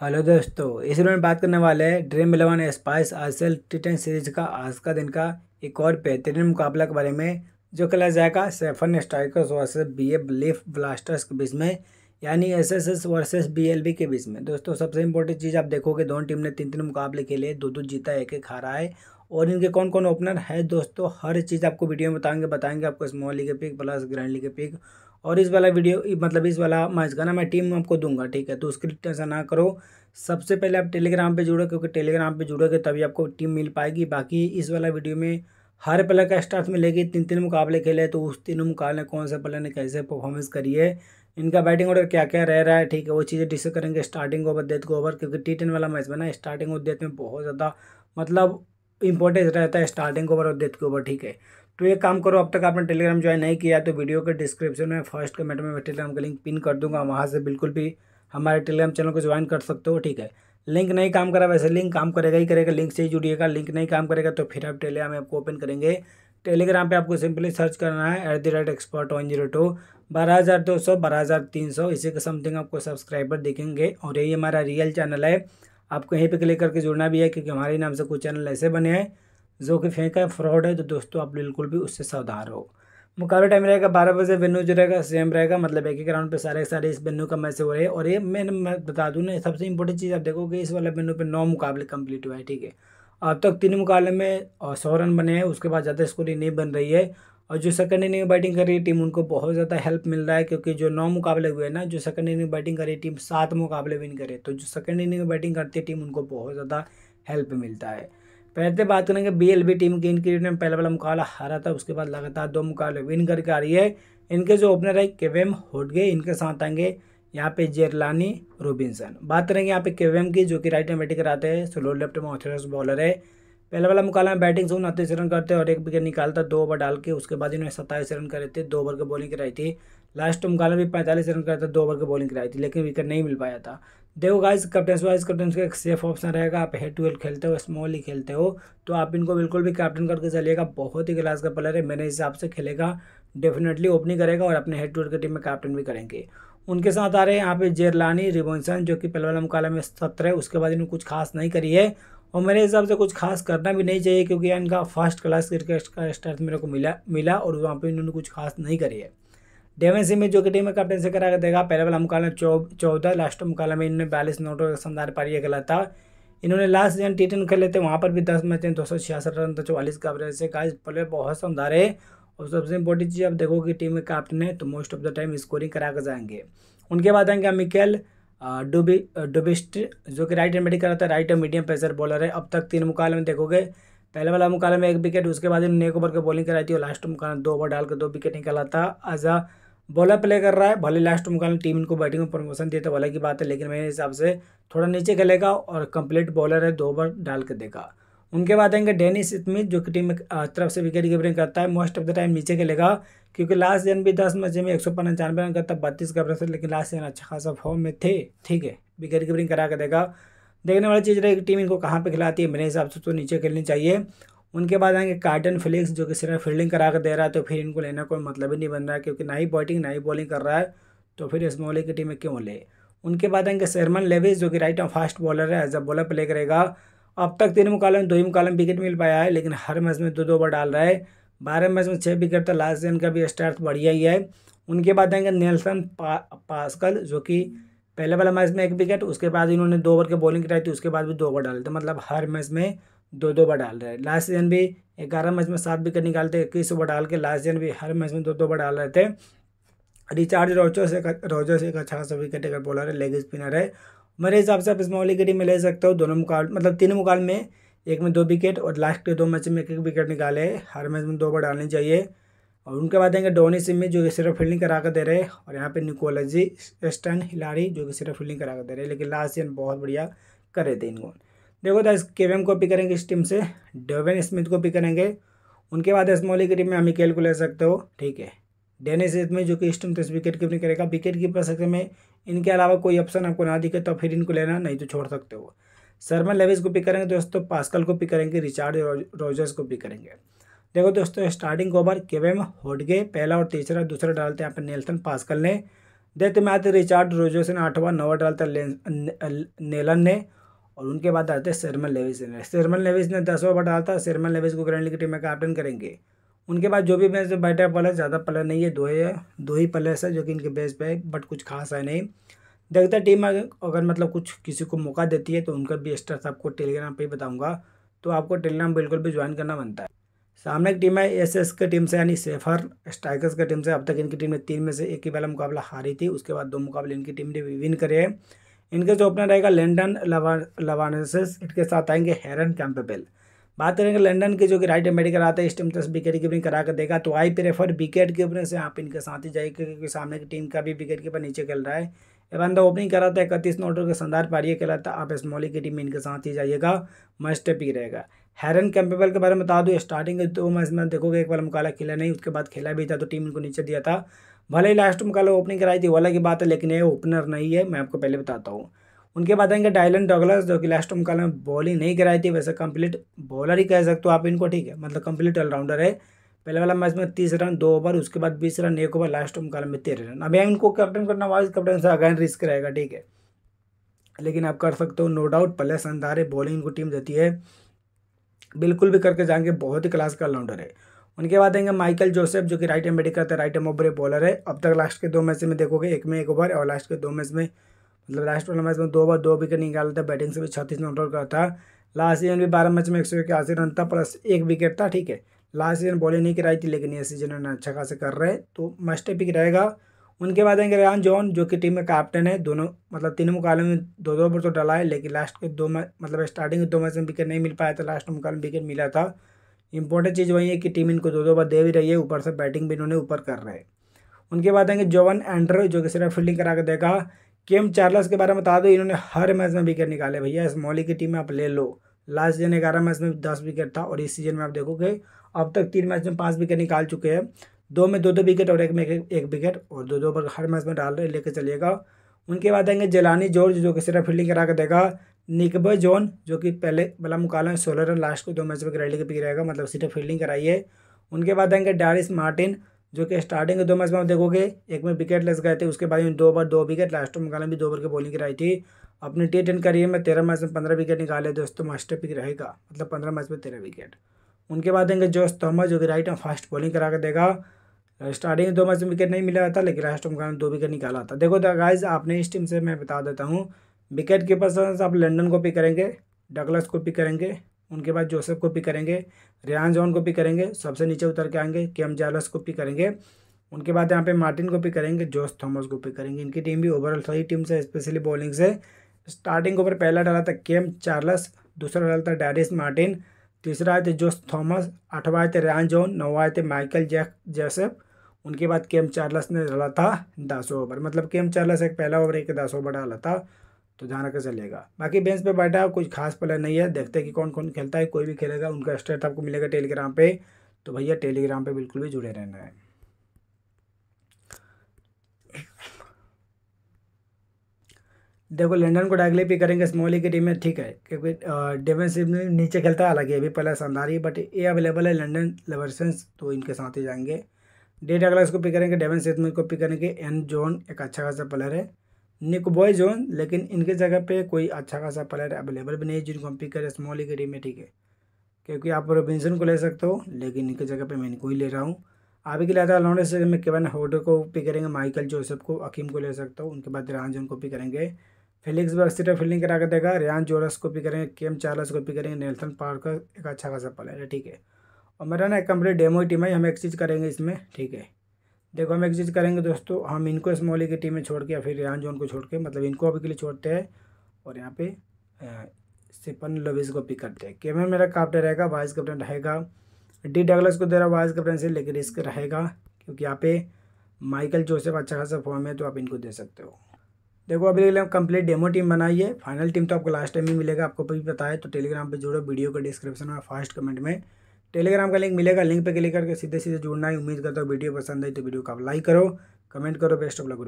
Hello दोस्तों, इस video में बात करने वाले हैं Dream Eleven Spice Isle T ten series का आज का दिन का एक और बेहतरीन मुकाबला के बारे में, जो खेला जाएगा सेफन strikers versus bay leaf blasters के बीच में, यानी S S S versus B L B के बीच में। दोस्तों, सबसे इंपॉर्टेंट चीज़ आप देखोगे, दोनों टीम ने तीन तीन मुकाबले खेले दो दो जीता एक एक हारा है, और इनके कौन कौन ओपनर है दोस्तों, हर चीज़ आपको वीडियो में बताएँगे बताएँगे आपको small league pick plus grand league pick और इस वाला वीडियो मतलब इस वाला मैच का ना मैं टीम आपको दूँगा, ठीक है? तो उसके टेंशन ना करो। सबसे पहले आप टेलीग्राम पे जुड़ो, क्योंकि टेलीग्राम पे जुड़ोगे तभी आपको टीम मिल पाएगी। बाकी इस वाला वीडियो में हर प्लेयर का स्टार्ट मिलेगी, तीन तीन मुकाबले खेले तो उस तीनों मुकाबले कौन से प्लेयर ने कैसे परफॉर्मेंस करी है, इनका बैटिंग ऑर्डर क्या क्या रह रहा है, ठीक है? वो चीज़ें डिस्कस करेंगे स्टार्टिंग ओवर डेथ को ओवर क्योंकि टी टेन वाला मैच बना स्टार्टिंग और डेथ में बहुत ज़्यादा मतलब इंपॉर्टेंस रहता है स्टार्टिंग ओवर और डेथ के ओवर ठीक है? तो ये काम करो, अब तक आपने टेलीग्राम ज्वाइन नहीं किया तो वीडियो के डिस्क्रिप्शन में फ़र्स्ट कमेंट में मैं टेलीग्राम का लिंक पिन कर दूँगा वहाँ से बिल्कुल भी हमारे टेलीग्राम चैनल को ज्वाइन कर सकते हो, ठीक है? लिंक नहीं काम करा, वैसे लिंक काम करेगा ही करेगा लिंक से ही जुड़िएगा लिंक नहीं काम करेगा तो फिर आप टेलीग्राम ऐप को ओपन करेंगे। टेलीग्राम पे आपको सिंपली सर्च करना है at the rate expert one zero two बारह हज़ार दो सौ, बारह हज़ार तीन सौ, इसी के समथिंग आपको सब्सक्राइबर दिखेंगे और यही हमारा रियल चैनल है। आपको यहीं पे क्लिक करके जुड़ना भी है, क्योंकि हमारे नाम से कुछ चैनल ऐसे बने हैं। जो कि फेंक है फ्रॉड है तो दोस्तों आप बिल्कुल भी उससे सावधान रहो। मुकाबला टाइम रहेगा, बारह बजे वेन्यू जो रहेगा सेम रहेगा मतलब एक ही ग्राउंड पे सारे सारे इस वेन्यू का मैच हो रहे हैं। और ये मैंने मैं बता दूँ ना सबसे इंपॉर्टेंट चीज़ आप देखोगे, इस वाले वेन्यू पे नौ मुकाबले कंप्लीट हुआ है, ठीक है। अब तक तीन मुकाबले में सौ रन बने हैं, उसके बाद ज़्यादा स्कोरिंग नहीं बन रही है। और जो सेकंड इनिंग में बैटिंग कर रही है टीम उनको बहुत ज़्यादा हेल्प मिल रहा है, क्योंकि जो नौ मुकाबले हुए हैं ना, जो सेकंड इनिंग में बैटिंग कर रही है टीम सात मुकाबले विन करे तो जो सेकंड इनिंग में बैटिंग करती है टीम उनको बहुत ज़्यादा हेल्प मिलता है। पहले बात करेंगे बीएलबी टीम की, इनकी ने पहला वाला मुकाबला हारा था, उसके बाद लगातार दो मुकाबले विन करके आ रही है। इनके जो ओपनर है केवेम होटगे इनके साथ आएँगे यहाँ पे जेरलानी रोबिन्सन बात करेंगे यहाँ पे केवेम की, जो कि राइट में बैटिंग कराते हैं स्लो लेफ़्ट में ऑथरस बॉलर है। पहले वाला मुकाबला में बैटिंग से उनतीस रन करते और एक विकेट निकालता, दो ओवर डाल के, उसके बाद इन्होंने सत्ताईस रन करे थे, दो ओवर की बॉलिंग कराई थी। लास्ट मुकाबला भी पैंतालीस रन करता, दो ओवर की बॉलिंग कराई थी, लेकिन विकेट नहीं मिल पाया था। देखो गाइस कैप्टन वाइज कैप्टन का एक सेफ़ ऑप्शन रहेगा। आप हेड टू हेड खेलते हो स्मॉल ही खेलते हो तो आप इनको बिल्कुल भी कैप्टन करके चलिएगा। बहुत ही क्लास का प्लेयर है, मेरे हिसाब से खेलेगा। डेफिनेटली ओपनिंग करेगा और अपने हेड टू हेड की टीम में कैप्टन भी करेंगे। उनके साथ आ रहे हैं यहाँ पे जेरलानी रिबोन्सन जो कि पहले वाला मुकाबला में सत्र है, उसके बाद इन्होंने कुछ खास नहीं करी है। और मेरे हिसाब से कुछ खास करना भी नहीं चाहिए, क्योंकि इनका फ़र्स्ट क्लास क्रिकेट का स्टार्ट मेरे को मिला मिला और वहाँ पे इन्होंने कुछ खास नहीं करी है। डेवन सिंह में जो कि टीम में कैप्टन से करा देगा, पहले वाला मुकाबला चौदह लास्ट मुकाबला में इन्होंने बयालीस नोटों का शानदार पारी खेला था। इन्होंने लास्ट जन टी टेन खेले थे, वहाँ पर भी दस मैच दो सौ छियासठ रन तो चौवालीस का एवरेज से। गाइस प्लेयर बहुत शानदार है। और सबसे इंपॉर्टेंट चीज़ आप देखोगे टीम में कैप्टन है तो most of the time scoring करा कर जाएँगे। उनके बाद आएँगे मिकेल डुबी डुबिस्ट, जो कि राइट हैंड बैटिंग कराता है राइट मीडियम पेसर बॉलर है। अब तक तीन मुकाबले में देखोगे, पहले वाला मुकाबले में एक विकेट उसके बाद इन्होंने एक ओवर की बॉलिंग कराई थी और लास्ट मुकाबले दो ओवर डाल के दो विकेट निकाला था। एज अ बॉलर प्ले कर रहा है, भले लास्ट मुकाबले टीम इनको बैटिंग में प्रमोशन दिया था भले की बात है, लेकिन मेरे हिसाब से थोड़ा नीचे खेलेगा और कंप्लीट बॉलर है, दो ओवर डाल के देगा। उनके बाद आएँगे डेनिस स्मिथ जो कि टीम तरफ़ से विकेट कीपरिंग करता है मोस्ट ऑफ़ द टाइम नीचे खेलेगा, क्योंकि लास्ट जन भी दस मैच में एक सौ पंचानवे रन करता, बत्तीस का प्रतिशत लेकिन लास्ट जन अच्छा खासा फॉर्म में थे, ठीक है विकेट कीपरिंग करा के देगा। देखने वाली चीज़ रहेगी टीम इनको कहाँ पे खिलाती है, मेरे हिसाब से तो नीचे खेलनी चाहिए। उनके बाद आएँगे कार्टन फिलिक्स जो कि सिर्फ़ फील्डिंग करा कर दे रहा है तो फिर इनको लेना कोई मतलब ही नहीं बन रहा है क्योंकि ना ही बैटिंग ना ही बॉलिंग कर रहा है तो फिर स्मॉली की टीम में क्यों ले? उनके बाद आएँगे शर्मन लेविस जो कि राइट ऑफ़ फास्ट बॉलर है एज अ बॉलर प्ले करेगा। अब तक तीन मुकाबले में दो ही मुकाबले में विकेट मिल पाया है लेकिन हर मैच में दो दो ओवर डाल रहा है। बारह मैच में छः विकेट था लास्ट सीज़न का भी स्टार्ट बढ़िया ही है। उनके बाद आएँगे नेल्सन पा, पास्कल जो कि पहले वाला मैच में एक विकेट उसके बाद इन्होंने दो ओवर की बॉलिंग कराई थी उसके बाद भी दो ओवर डाले थे। मतलब हर मैच में दो दो बार डाल रहे हैं। लास्ट सीज़न भी ग्यारह मैच में सात विकेट निकालते इक्कीस ओवर डाल के लास्ट सीज़न भी हर मैच में दो दो बार डाल रहे थे। रिचार्ज रोजो से रोजो से एक अच्छा खासा विकेट टेकर बॉलर है लेग स्पिनर है। मेरे हिसाब से आप स्मॉली की टीम में ले सकते हो। दोनों मुकाबले मतलब तीन मुकाबले में एक में दो विकेट और लास्ट के दो मैच में एक एक विकेट निकाले। हर मैच में दो बार डालनी चाहिए। और उनके बाद आएँगे डोनी सिम जो कि सिर्फ़ फील्डिंग करा कर दे रहे और यहाँ पे निकोलॉजी स्टन हिलारी जो कि सिर्फ़ फील्डिंग करा कर दे रहे लेकिन लास्ट सीज़न बहुत बढ़िया करे थे इनको। देखो तो केवेम को भी करेंगे इस टीम से डेवन स्मिथ को भी करेंगे। उनके बाद स्मॉली की टीम में अमिकेल को ले सकते हो, ठीक है। डेनिस में जो कि इस टीम दस विकेट कीपिंग करेगा विकेट कीपर सकते में इनके अलावा कोई ऑप्शन आपको ना दिखे तो फिर इनको लेना, नहीं तो छोड़ सकते हो। शर्मा लेविस को पिक करेंगे दोस्तों पास्कल को पिक करेंगे रिचार्ड रोजर्स को पिक करेंगे। देखो दोस्तों स्टार्टिंग ओवर केवेम होडगे पहला और तीसरा, दूसरा डालते हैं यहाँ पर नेल्सन पास्कल ने। देते में आते रिचार्ड रोजर्स ने आठवां, नवा डालता नेलन ने। और उनके बाद आते शर्मन लेविस ने। शर्मन लेविस ने दसवां ओवर डाला था शर्मन लेविस को ग्रैंड लीग टीम में कैप्टन करेंगे। उनके बाद जो भी मैच बैठे प्लेयर ज़्यादा प्लेयर नहीं है, दो ही है, दो ही प्लेयर्स है जो कि इनके बेस पे है बट कुछ खास है नहीं। देखता टीम अगर मतलब कुछ किसी को मौका देती है तो उनका भी स्टार्स आपको टेलीग्राम पर ही बताऊँगा। तो आपको टेलीग्राम बिल्कुल भी ज्वाइन करना बनता है। सामने की टीम है एस एस की टीम से, यानी सेफर स्ट्राइकर्स की टीम से। अब तक इनकी टीम ने तीन में से एक ही पहला मुकाबला हारी थी, उसके बाद दो मुकाबले इनकी टीम ने विन करे हैं। इनके जो ओपनर रहेगा लैंडन लवानसिस, इनके साथ आएँगे हेरन कैंपेबल बात करेंगे लंदन के जो कि राइट मेडिकल आते हैं इस टीम दस विकेट कीपिंग करा कर देगा तो आई प्रेफर विकेट कीपर से आप इनके साथ ही जाइए, क्योंकि सामने की टीम का भी विकेट कीपर नीचे खेल रहा है। बंदा ओपनिंग करा था इकतीस नोटों के शानदार पारिये कहलाता आप स्मॉली की टीम इनके साथ ही जाइएगा मस्ट पिक रहेगा। हैरन कैंपेबल के बारे में बता दूँ स्टार्टिंग के दो मैच में, देखोगे एक बार मुकाला खेला नहीं, उसके बाद खेला भी था तो टीम इनको नीचे दिया था। भले ही लास्ट मुकाला ओपनिंग कराई थी वो अलग की बात है, लेकिन ये ओपनर नहीं है, मैं आपको पहले बताता हूँ। उनके बाद आएँगे डायलन डॉगलस जो कि लास्ट मुकाला में बॉलिंग नहीं कराई थी, वैसे कंप्लीट बॉलर ही कह सकते हो आप इनको, ठीक है? मतलब कंप्लीट ऑलराउंडर है। पहले वाला मैच में तीस रन, दो ओवर उसके बाद बीस रन, एक ओवर लास्ट मुकाबले में तेरह रन। अभी इनको कैप्टन करना, वाइस कैप्टन से अगैन रिस्क रहेगा, ठीक है? लेकिन आप कर सकते हो नो डाउट पहले संदारे बॉलिंग इनको टीम देती है। बिल्कुल भी करके जाएँगे, बहुत ही क्लास का ऑलराउंडर है। उनके बाद आएँगे माइकल जोसेफ, जो कि राइट एम बैटिंग करते हैं राइट एम ओवर बॉलर है। अब तक लास्ट के दो मैच में देखोगे, एक में, एक ओवर, और लास्ट के दो मैच में मतलब लास्ट वाला मैच में दो ओवर, दो विकेट निकाला था बैटिंग से भी छत्तीस रन का था। लास्ट सीज़न भी बारह मैच में एक सौ इक्यासी रन था प्लस एक विकेट था, ठीक है। लास्ट सीज़न बॉलिंग नहीं कराई थी, लेकिन ये सीज़न उन्होंने अच्छा खासा कर रहे हैं तो मस्ट पिक रहेगा। उनके बाद आएँगे रेहान जॉन जो कि टीम में कैप्टन है, दोनों मतलब तीनों मुकाबले में दो दो ओवर तो डला है, लेकिन लास्ट के दो मैच मतलब स्टार्टिंग के दो मैच में विकेट नहीं मिल पाया था लास्ट मुकाबले में विकेट मिला था। इंपॉर्टेंट चीज़ वही है कि टीम इनको दो दो बार दे भी रही है, ऊपर से बैटिंग भी इन्होंने ऊपर कर रहे हैं। उनके बाद आएँगे जोवन एंड्रो जो कि सिर्फ़ फील्डिंग करा के देगा केम चार्लस के बारे में बता दो, इन्होंने हर मैच में विकेट निकाले भैया। इस मौली की टीम में आप ले लो। लास्ट सीज़न ग्यारह मैच में दस विकेट था और इस सीज़न में आप देखोगे, अब तक तीन मैच में पाँच विकेट निकाल चुके हैं। दो में दो दो विकेट और एक में एक विकेट और दो दो पर हर मैच में डाल रहे लेके चलिएगा उनके बाद आएँगे जलानी जॉर्ज जो कि सिर्फ़ फील्डिंग करा के देगा निकबे जॉन, जो कि पहले वाला मुकाबला में सोलह रन लास्ट को दो मैच में ग्रेडी के पिक रहेगा मतलब सिर्फ़ फील्डिंग कराई है। उनके बाद आएँगे डारिस मार्टिन, जो कि स्टार्टिंग के दो मैच में आप देखोगे, एक में विकेट लेस गए थे, उसके बाद में दो बार दो विकेट, लास्ट मुकाबले में भी दो ओवर की बॉलिंग कराई थी। अपने टी टेन करियर में तेरह मैच में पंद्रह विकेट निकाले दोस्तों मास्टर पिक रहेगा मतलब पंद्रह मैच में तेरह विकेट। उनके बाद आएँगे जोश थॉमस जो कि राइट में फास्ट बॉलिंग करा कर देगा। स्टार्टिंग में दो मैच में विकेट नहीं मिला था, लेकिन लास्ट में दो विकेट निकाला था। देखो गाइज़ आपने इस टीम से मैं बता देता हूँ विकेट के पास आप लंडन को पिक करेंगे, डगलस को पिक करेंगे, उनके बाद जोसेफ को पिक करेंगे, रियान जॉन को पिक करेंगे, सबसे नीचे उतर के आएँगे केम जालस को पिक करेंगे, उनके बाद यहाँ पे मार्टिन को पिक करेंगे, जोस थॉमस को पिक करेंगे। इनकी टीम भी ओवरऑल सही टीम से स्पेशली बॉलिंग से। स्टार्टिंग ओवर पहला डाला था केम चार्लस, दूसरा डाला था डैरिस मार्टिन, तीसरा आए थे जोस थॉमस, आठवा आए थे रैन जॉन, नौवा आए थे माइकल जैक, जैसेफ। उनके बाद केम चार्लस ने डाला था दस ओवर मतलब केम चार्लस एक पहला ओवर एक दस ओवर डाला था। तो ध्यान रखकर चलेगा बाकी बेंच पे बैठा कुछ खास प्लेयर नहीं है, देखते हैं कि कौन कौन खेलता है, कोई भी खेलेगा, उनका स्टेट आपको मिलेगा टेलीग्राम पे। तो भैया टेलीग्राम पे बिल्कुल भी जुड़े रहना है। देखो लंडन को डायगली भी करेंगे स्मॉली की टीम में, ठीक है, क्योंकि डिफेंसिव में नीचे खेलता है, हालाँकि अभी पहले शानदार ही बट ये अवेलेबल है लंडन लेवरसेंस तो इनके साथ ही जाएँगे। डेट अगला इसको पिक करेंगे डेवन सेथमिन को पिक करेंगे एन जोन एक अच्छा खासा प्लेयर है। निक बॉय जोन लेकिन इनके जगह पे कोई अच्छा खासा प्लेयर अवेलेबल भी नहीं है जिनको हम पिक करें स्मॉली टीम में, ठीक है? क्योंकि आप रोबिन्सन को ले सकते हो, लेकिन इनके जगह पे मैं इनको ही ले रहा हूँ। अभी के लिए आता लॉन्डे से, मैं केवन होडर को पिक करेंगे माइकल जोसेफ को अकीम को ले सकता हूँ, उनके बाद रान जोन को पिक करेंगे। फिलिक्स बक्सीटर फील्डिंग करा कर देगा रियान जोरस को भी करेंगे केम चार्लस को भी करेंगे नेल्सन पार्कर एक अच्छा खासा प्लेयर है, ठीक है? और मेरा ना कंप्लीट डेमो टीम है, हम एक चीज़ करेंगे इसमें, ठीक है? देखो हम एक चीज़ करेंगे दोस्तों, हम इनको स्मॉली की टीम में छोड़ के या फिर रियान जोन को छोड़ के मतलब इनको अभी के लिए छोड़ते हैं और यहाँ पे सिपन लविस को पिक करते हैं। केमन मेरा कैप्टन रहेगा वाइस कैप्टन रहेगा। डी डगलस को दे रहा वाइस कैप्टन से लेकिन रिस्क रहेगा, क्योंकि यहाँ पे माइकल जोसेफ अच्छा खासा फॉर्म है तो आप इनको दे सकते हो। देखो अभी हम कंप्लीट डेमो टीम बनाई है फाइनल टीम तो आपको लास्ट टाइम ही मिलेगा, आपको भी पता है तो टेलीग्राम पे जुड़ो वीडियो का डिस्क्रिप्शन में फ़र्स्ट कमेंट में। टेलीग्राम का लिंक मिलेगा, लिंक पर क्लिक करके सीधे सीधे जुड़ना है। उम्मीद करता हूँ वीडियो पसंद आई तो वीडियो को आप लाइक करो, कमेंट करो, बेस्ट ऑफ़ लग